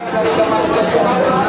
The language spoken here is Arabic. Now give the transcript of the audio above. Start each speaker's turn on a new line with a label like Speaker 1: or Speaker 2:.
Speaker 1: గట్టిగా